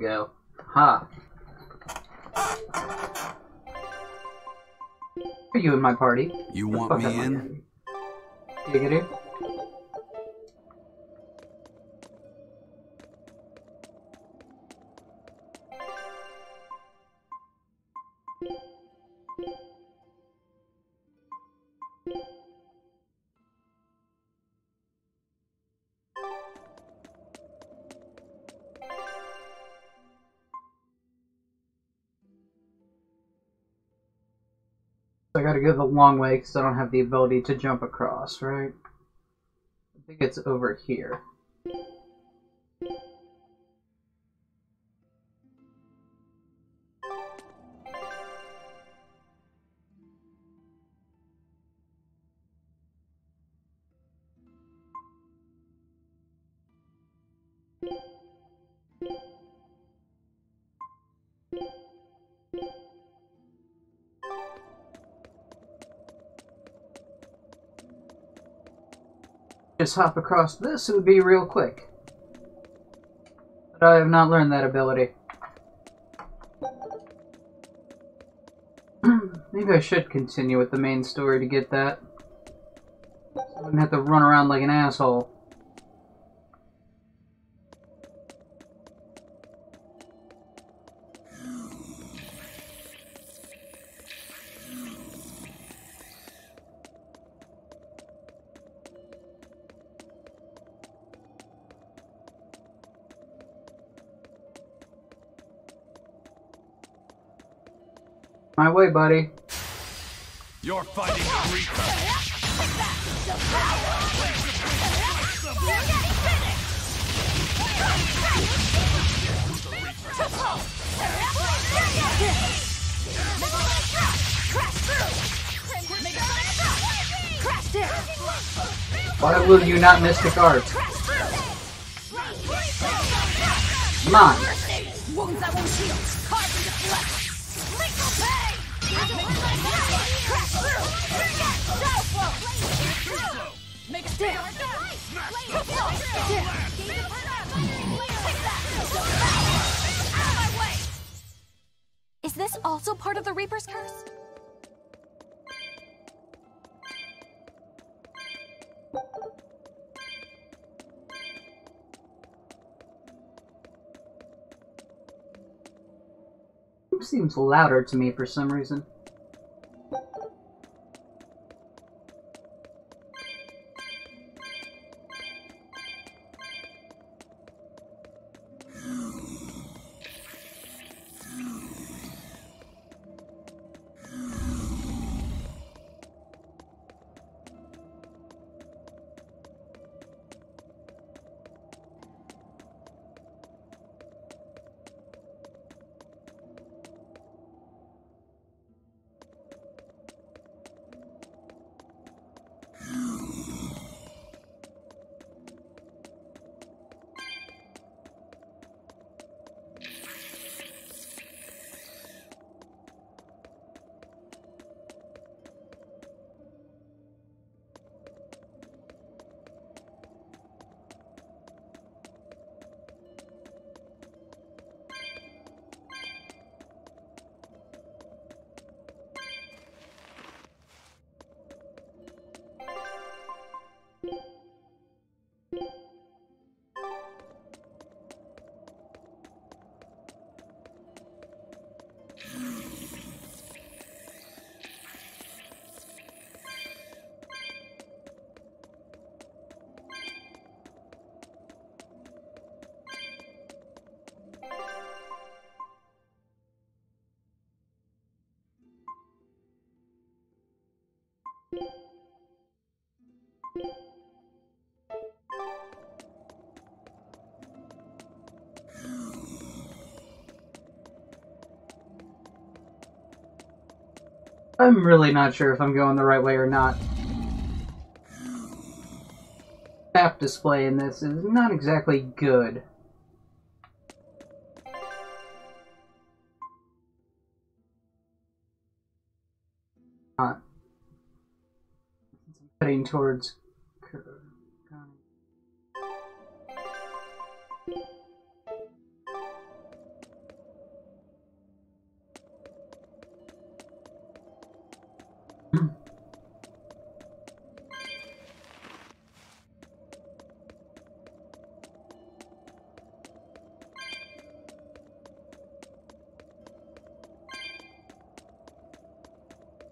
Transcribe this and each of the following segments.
go. Ha. Are you in my party? You want me out of my in? party. Go the long way because I don't have the ability to jump across, right? I think it's over here. Just hop across this, it would be real quick. But I have not learned that ability. Maybe I should continue with the main story to get that. So I wouldn't have to run around like an asshole. Buddy. You're fighting the Reaper. Why will you not Mystic Arts? Come on. Is this also part of the Reaper's curse? Seems louder to me for some reason. I'm really not sure if I'm going the right way or not. Map display in this is not exactly good. heading towards.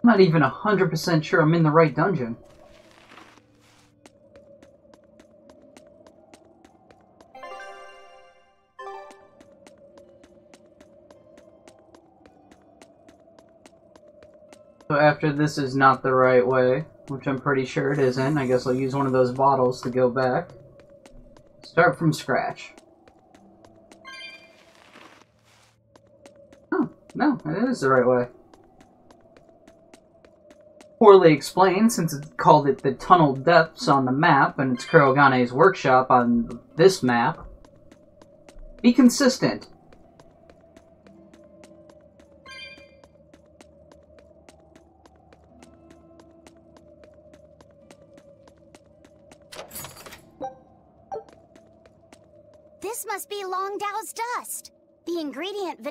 not even 100% sure I'm in the right dungeon. After this is not the right way, which I'm pretty sure it isn't, I guess I'll use one of those bottles to go back. Start from scratch. Oh, no, it is the right way. Poorly explained, since it called it the Tunnel Depths on the map, and it's Kurogane's workshop on this map. Be consistent.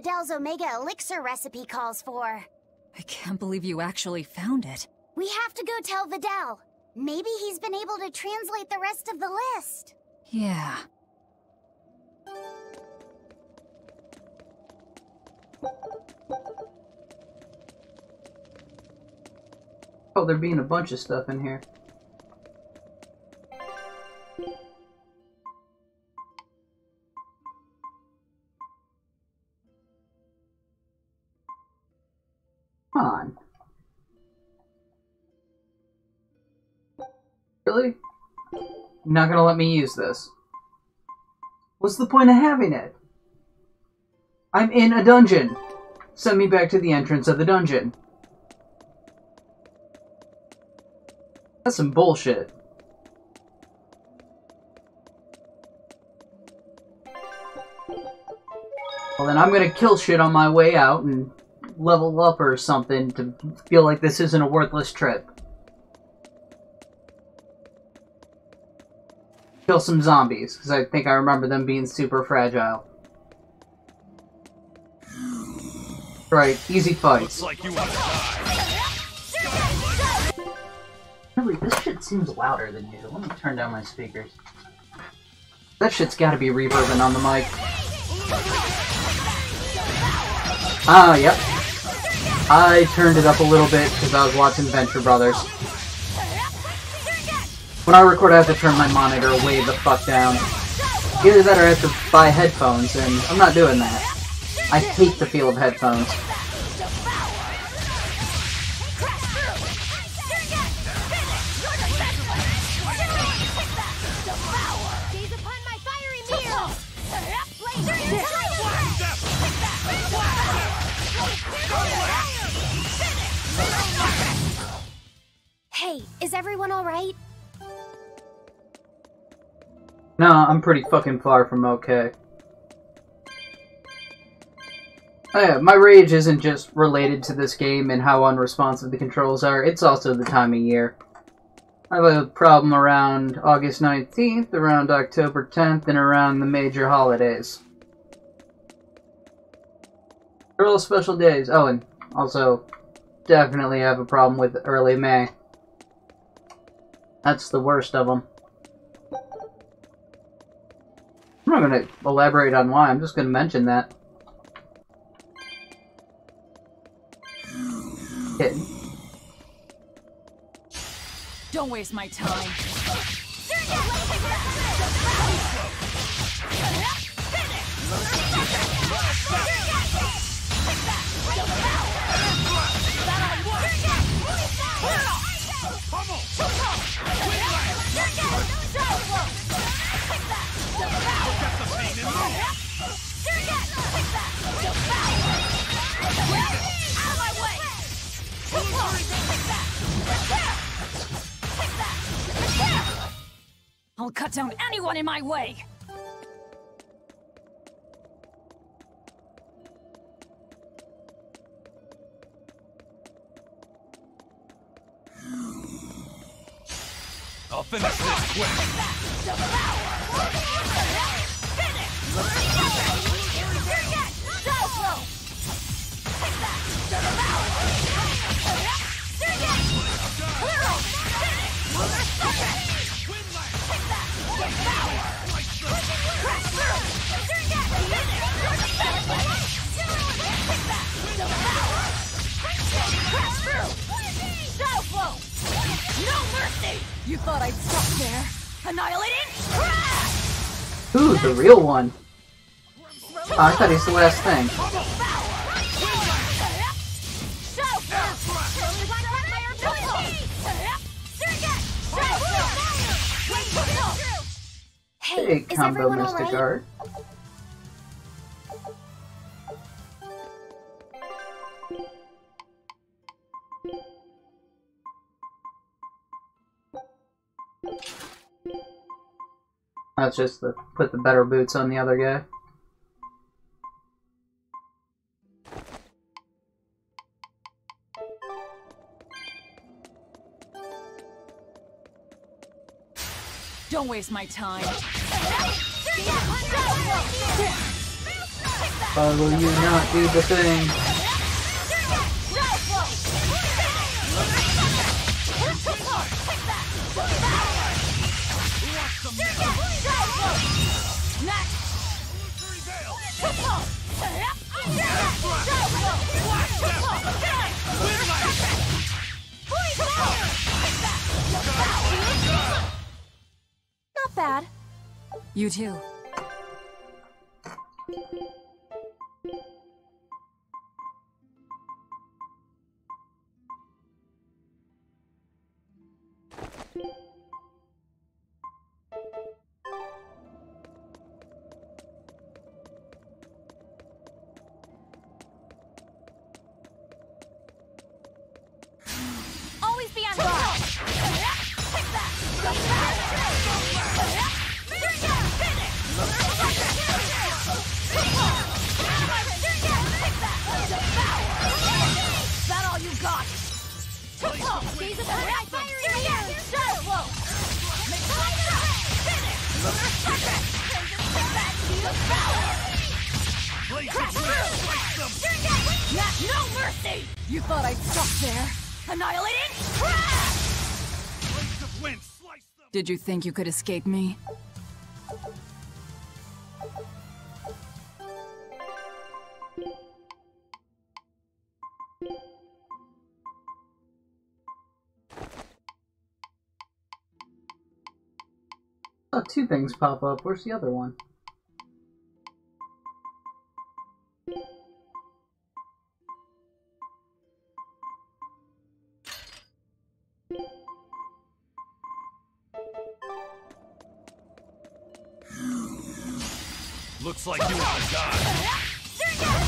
Ingredient Vidal's Omega Elixir recipe calls for. I can't believe you actually found it. We have to go tell Vidal. Maybe he's been able to translate the rest of the list. Yeah. Oh, there being a bunch of stuff in here. Really? You're not gonna let me use this. What's the point of having it? I'm in a dungeon. Send me back to the entrance of the dungeon. That's some bullshit. Well, then I'm gonna kill shit on my way out and level up or something to feel like this isn't a worthless trip. Kill some zombies, because I think I remember them being super fragile. Right, easy fights. Looks like you want to die. Really, this shit seems louder than usual. Let me turn down my speakers. That shit's gotta be reverbing on the mic. Ah, yep. I turned it up a little bit because I was watching Venture Brothers. When I record, I have to turn my monitor way the fuck down. Either that or I have to buy headphones, and I'm not doing that. I hate the feel of headphones. Hey, is everyone alright? No, I'm pretty fucking far from okay. Oh yeah, my rage isn't just related to this game and how unresponsive the controls are, it's also the time of year. I have a problem around August 19th, around October 10th, and around the major holidays. They're all special days. Oh, and also, definitely have a problem with early May. That's the worst of them. I'm not going to elaborate on why, I'm just going to mention that. Don't waste my time. Cut down anyone in my way. I'll finish this quick. mercy! You thought I'd stop there? Annihilated? Crash! Ooh, the real one. Oh, I thought he's the last thing. Hey, Hey, is combo everyone Mystic alright? Art. That's just to put the better boots on the other guy. Don't waste my time. Why will you not do the thing? Not bad. You too. Did you think you could escape me? Oh, two things pop up. Where's the other one? Looks like you want to die. Take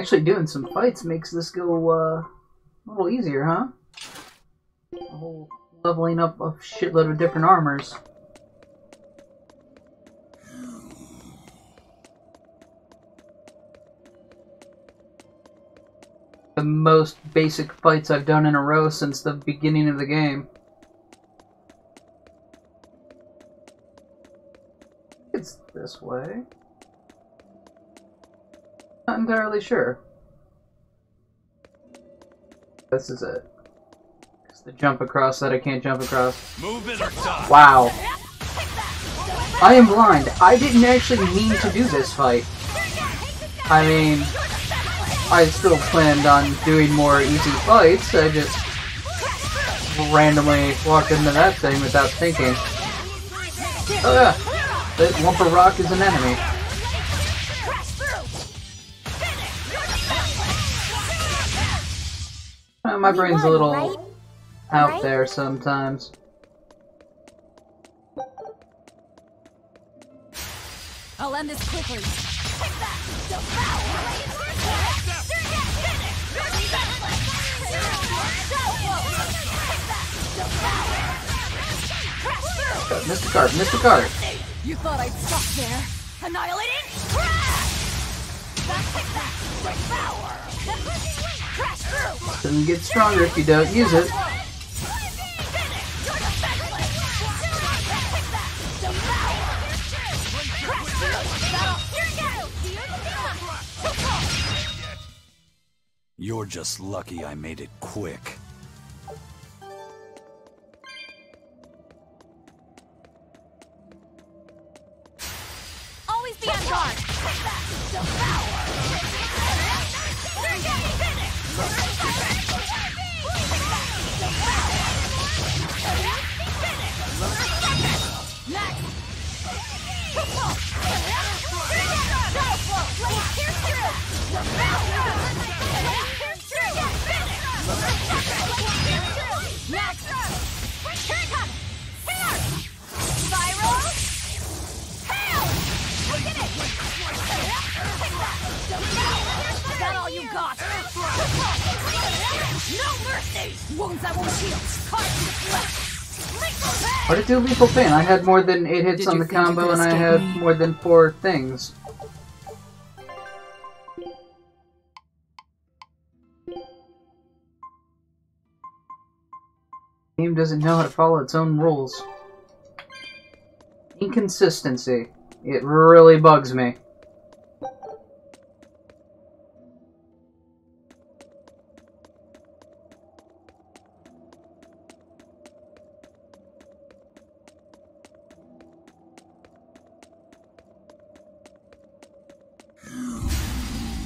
Actually, doing some fights makes this go uh, a little easier, huh? Whole leveling up a shitload of different armors. The most basic fights I've done in a row since the beginning of the game. It's this way. Not entirely sure. This is it. It's the jump across that I can't jump across. Move it or die! Wow. I am blind. I didn't actually mean to do this fight. I mean, I still planned on doing more easy fights. I just randomly walked into that thing without thinking. Oh yeah, that Wumper Rock is an enemy. my brain's a little out there sometimes. I'll end this quickly. Mister Carter. Mister Carter. You thought I'd stop there? Annihilating. Crash! Pushing doesn't get stronger if you don't use it. You're just lucky I made it quick. Why did do lethal pain? I had more than eight hits Did on the combo and I had more than four things. Game doesn't know how to follow its own rules. Inconsistency. It really bugs me.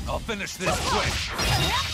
I'll finish this quick.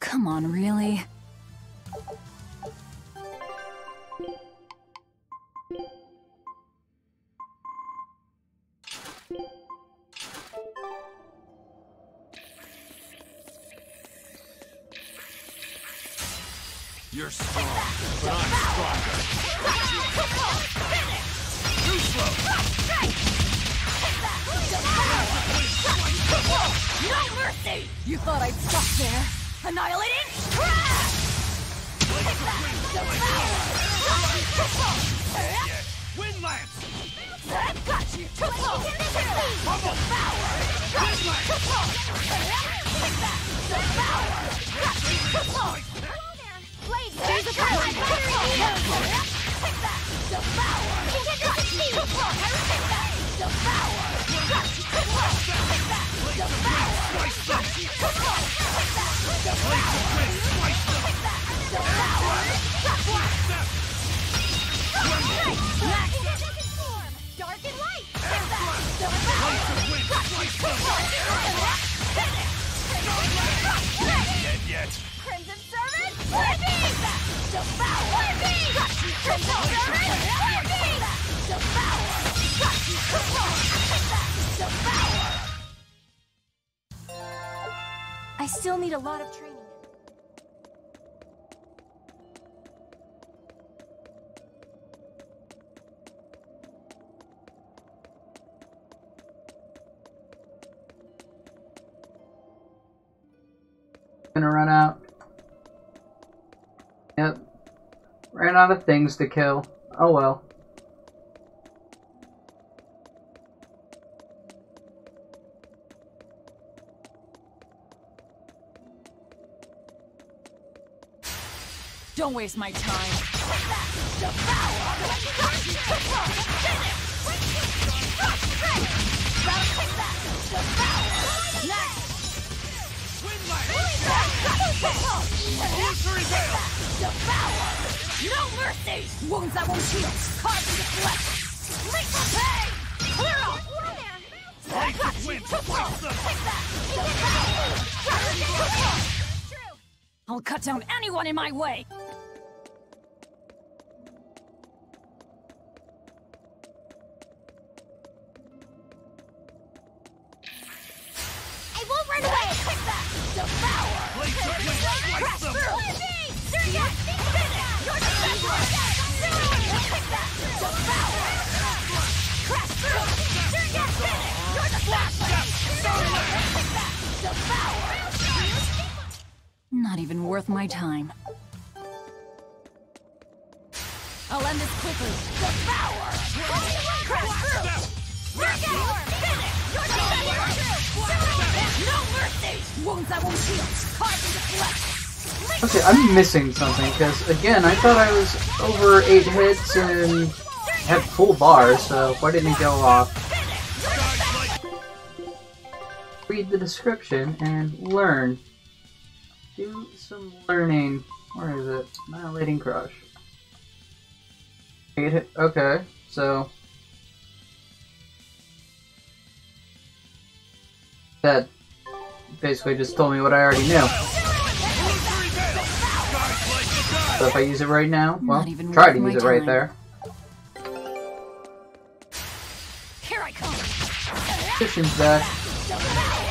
Come on, really? You thought I'd stop there? Annihilating? Wind lance. Got you! Devour! Got you! Take that! Devour! Got you! Close! There's a power! Take that! Devour! Got you! Take that! Crimson Servant! Devour! Crimson Servant! I still need a lot of training. Gonna run out. Yep. Ran out of things to kill. Oh well. Don't waste my time. No mercy! Wounds that won't heal. Carved into flesh. Lethal pay! Clear off! You! Take that! I'll cut down anyone in my way! Worth my time. I'll end this quickly. Devour! Crash through! Devour! Finish! Your Devour! No mercy! Wounds that won't heal. Carved into flesh. Okay, I'm missing something, because again, I thought I was over 8 hits and had full bars, so why didn't it go off? Read the description and learn. Do some learning. Where is it? Annihilating Crush. 8 hit. Okay, so. That basically just told me what I already knew. So if I use it right now, well, even try to use it right there. Here I come. Cushions back.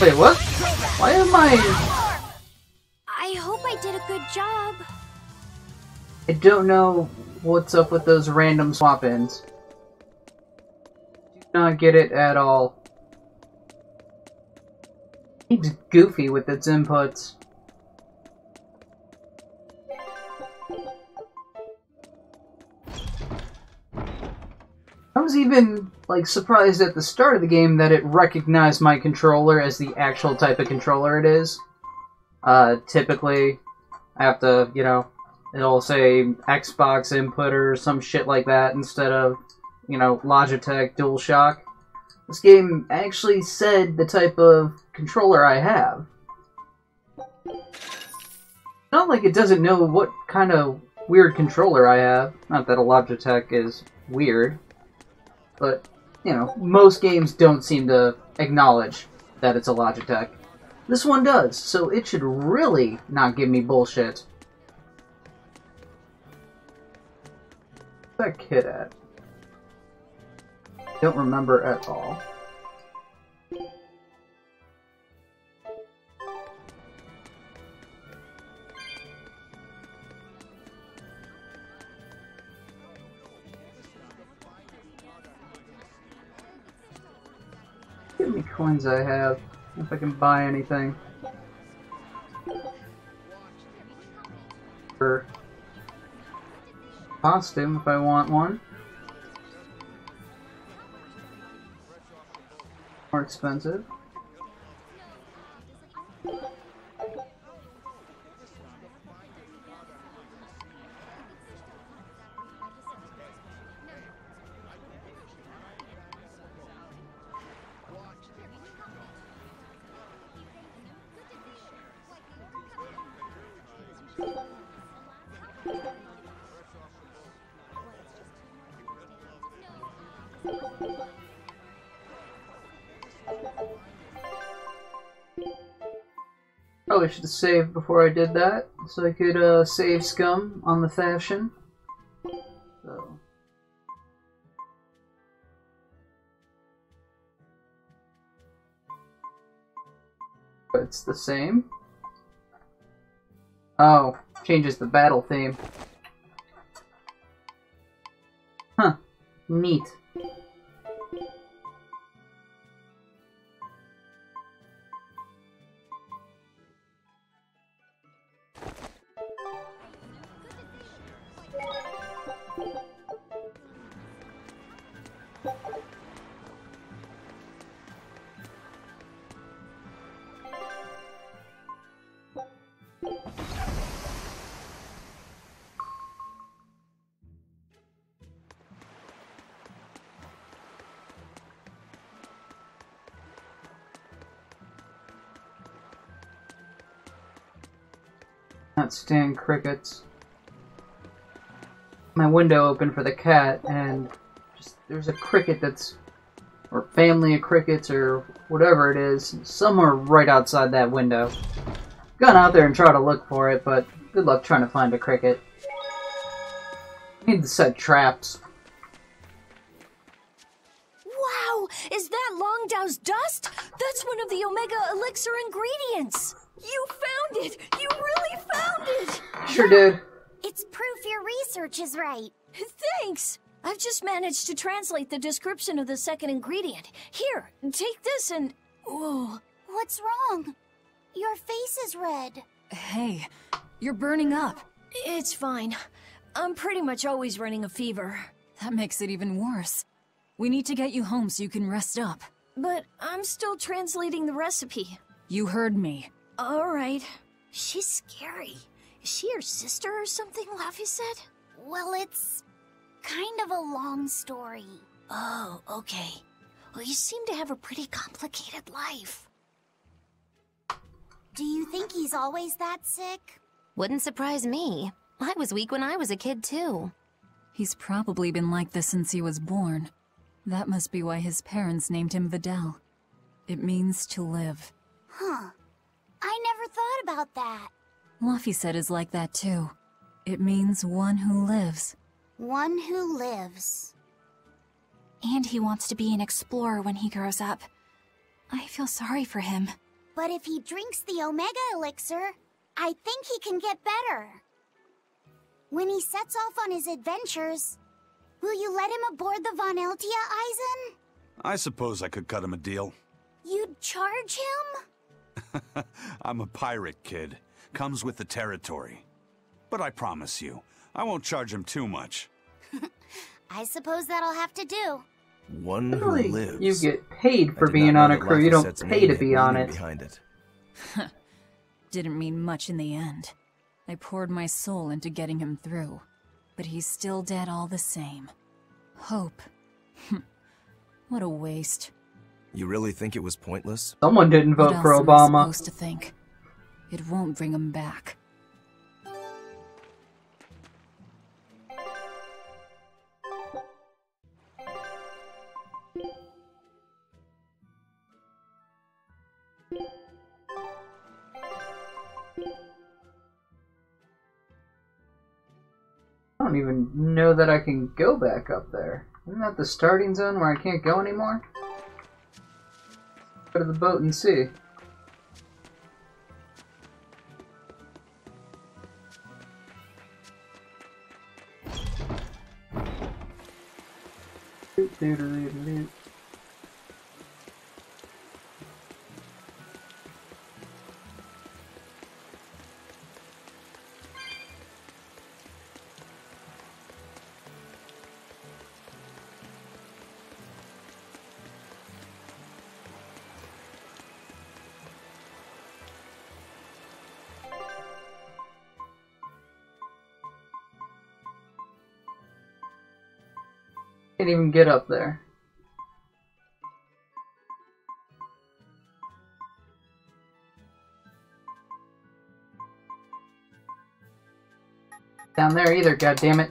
Wait, what? Why am I... I hope I did a good job. I don't know what's up with those random swap-ins. Do not get it at all. It's goofy with its inputs. Was even like surprised at the start of the game that it recognized my controller as the actual type of controller it is. Uh, typically, I have to, you know, it'll say Xbox input or some shit like that instead of, you know, Logitech DualShock. This game actually said the type of controller I have. Not like it doesn't know what kind of weird controller I have. Not that a Logitech is weird. But, you know, most games don't seem to acknowledge that it's a Logitech. This one does, so it should really not give me bullshit. Where's that kid at? Don't remember at all. Coins I have? If I can buy anything. Or costume, if I want one. More expensive. Probably should have saved before I did that, so I could uh, save scum on the fashion. So. It's the same. Oh, changes the battle theme. Huh. Neat. Stand crickets. My window open for the cat, and just there's a cricket that's, or family of crickets, or whatever it is, somewhere right outside that window. Gone out there and try to look for it, but good luck trying to find a cricket. Need to set traps. Wow! Is that Longdow's dust? That's one of the Omega Elixir ingredients! You found it! You really found it! Sure did. It's proof your research is right. Thanks! I've just managed to translate the description of the second ingredient. Here, take this and. Whoa. What's wrong? Your face is red. Hey, you're burning up. It's fine. I'm pretty much always running a fever. That makes it even worse. We need to get you home so you can rest up. But I'm still translating the recipe. You heard me. Alright. She's scary. Is she your sister or something, Laphicet? Well, it's kind of a long story. Oh, okay. Well, you seem to have a pretty complicated life. Do you think he's always that sick? Wouldn't surprise me. I was weak when I was a kid, too. He's probably been like this since he was born. That must be why his parents named him Vidal. It means to live. Huh. I never thought about that. Laphicet is like that too. It means one who lives. One who lives. And he wants to be an explorer when he grows up. I feel sorry for him. But if he drinks the Omega Elixir, I think he can get better. When he sets off on his adventures, will you let him aboard the Van Eltia, Eisen? I suppose I could cut him a deal. You'd charge him? I'm a pirate kid. Comes with the territory. But I promise you, I won't charge him too much. I suppose that'll have to do. One who Really, lives. you get paid for being on a crew. You don't pay to be on it. Behind it. Didn't mean much in the end. I poured my soul into getting him through. But he's still dead all the same. Hope. what a waste. You really think it was pointless? Someone didn't vote what for else am I Obama. supposed to think? It won't bring him back. I don't even know that I can go back up there. Isn't that the starting zone where I can't go anymore? To the boat and see. Can't even get up there. Down there either, God damn it!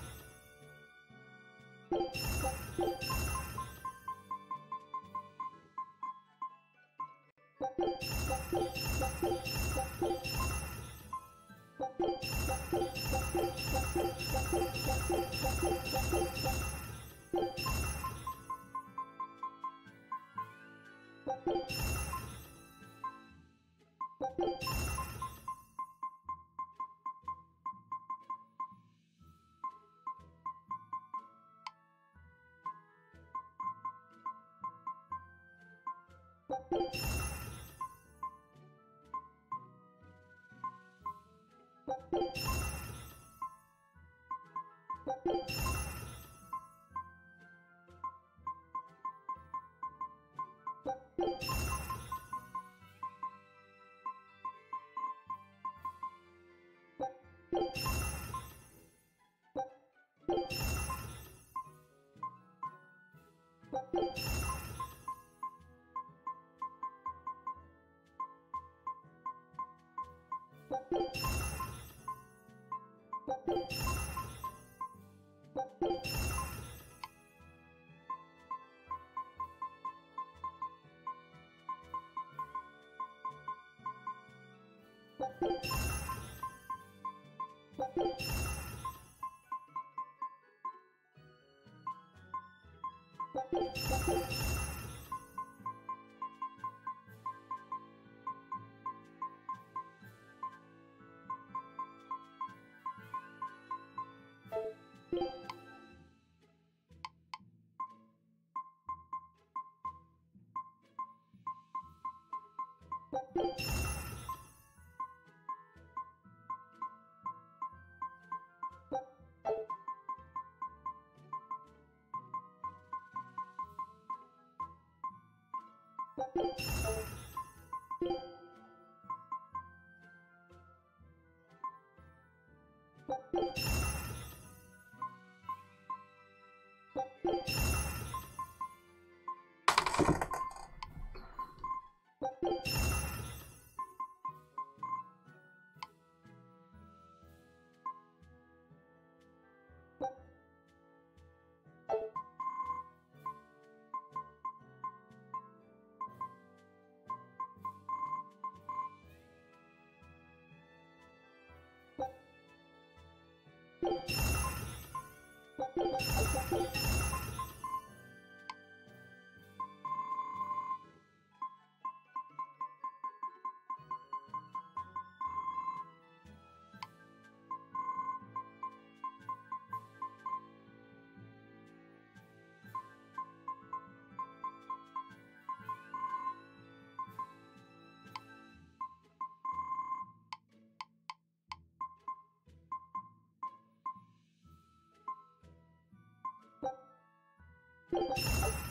Thank you.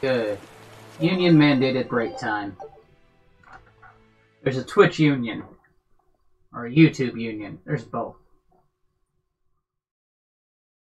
Good. Union mandated break time. There's a Twitch union. Or a YouTube union. There's both.